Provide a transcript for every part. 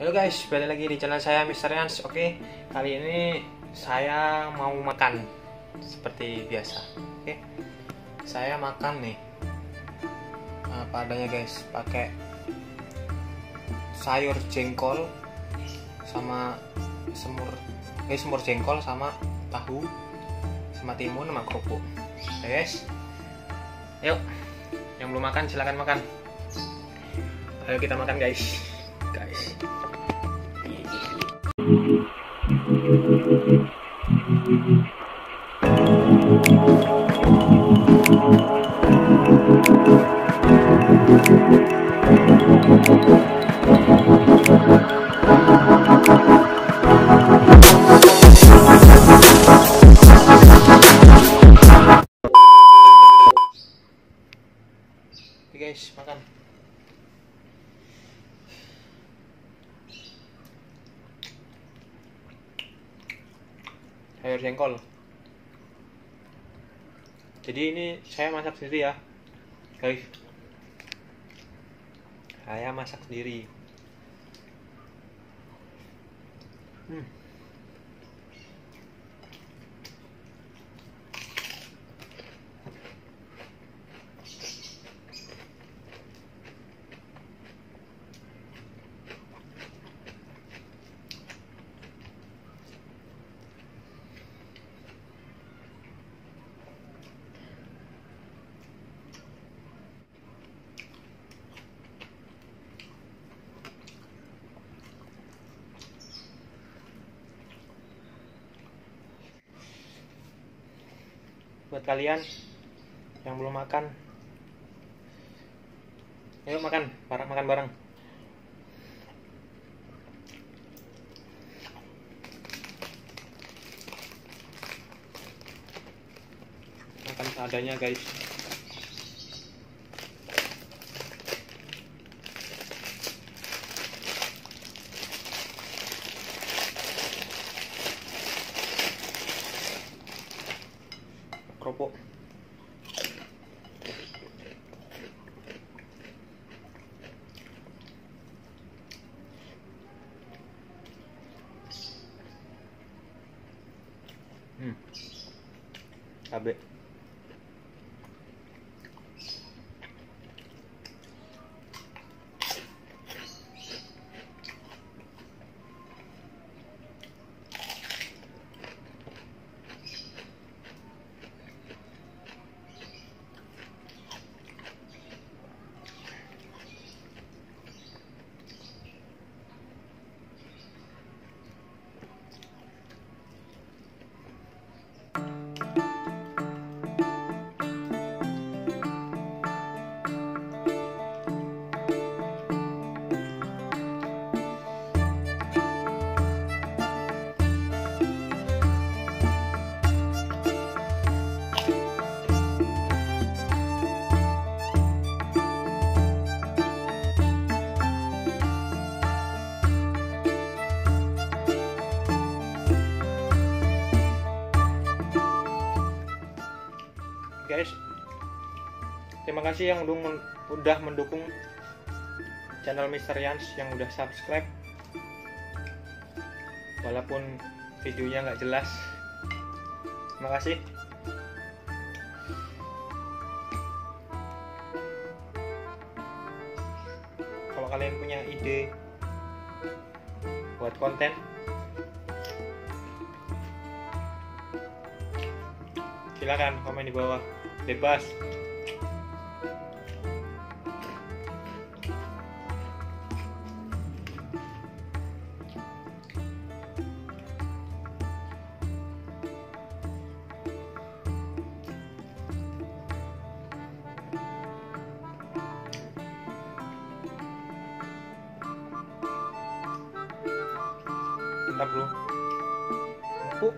Halo guys, balik lagi di channel saya Mr. Yans. Oke, kali ini saya mau makan seperti biasa. Oke, saya makan nih apa adanya guys, pakai sayur jengkol sama semur, eh semur jengkol sama tahu sama timun sama kerupuk. Oke, guys, yuk, yang belum makan silahkan makan. Ayo kita makan guys, guys. Mm-hmm. Jengkol. Jadi ini saya masak sendiri ya, guys. Saya masak sendiri. Hmm. Buat kalian yang belum makan. Ayo makan bareng makan bareng. Makan seadanya guys kerupuk hmm cabe terima kasih yang udah, men- udah mendukung channel Mr. Yans yang udah subscribe. Walaupun videonya nggak jelas. Terima kasih. Kalau kalian punya ide buat konten silakan komen di bawah. Bebas mantap bro empuk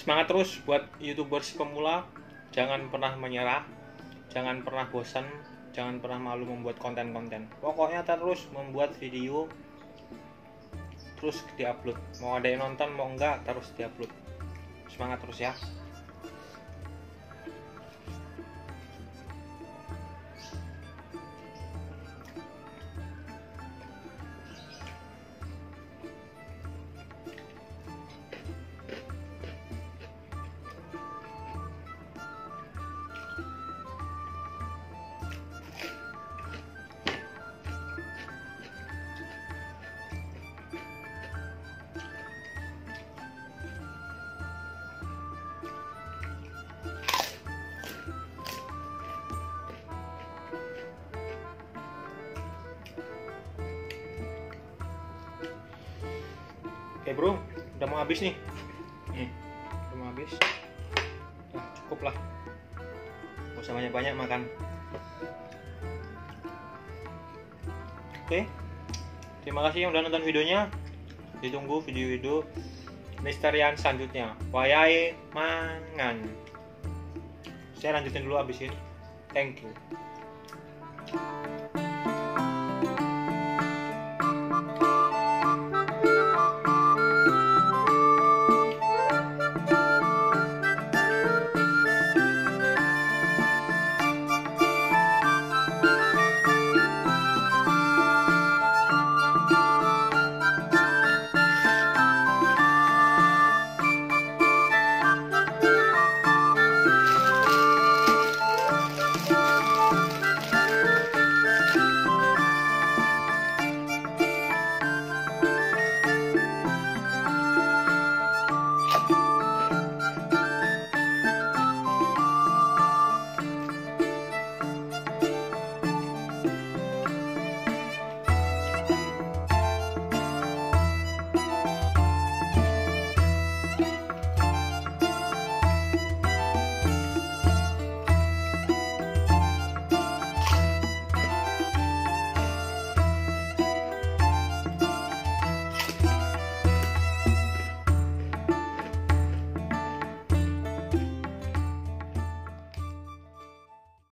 semangat terus buat youtubers pemula. Jangan pernah menyerah. Jangan pernah bosan jangan pernah malu membuat konten-konten. Pokoknya terus membuat video. Terus diupload. Mau ada yang nonton mau enggak terus diupload. Semangat terus ya Oke bro, udah mau habis nih. Nih, udah mau habis. Nah, cukup lah. Gak usah banyak-banyak makan. Oke, terima kasih yang udah nonton videonya. Ditunggu video-video misterian selanjutnya. Wayai mangan. Saya lanjutin dulu abisin. Thank you.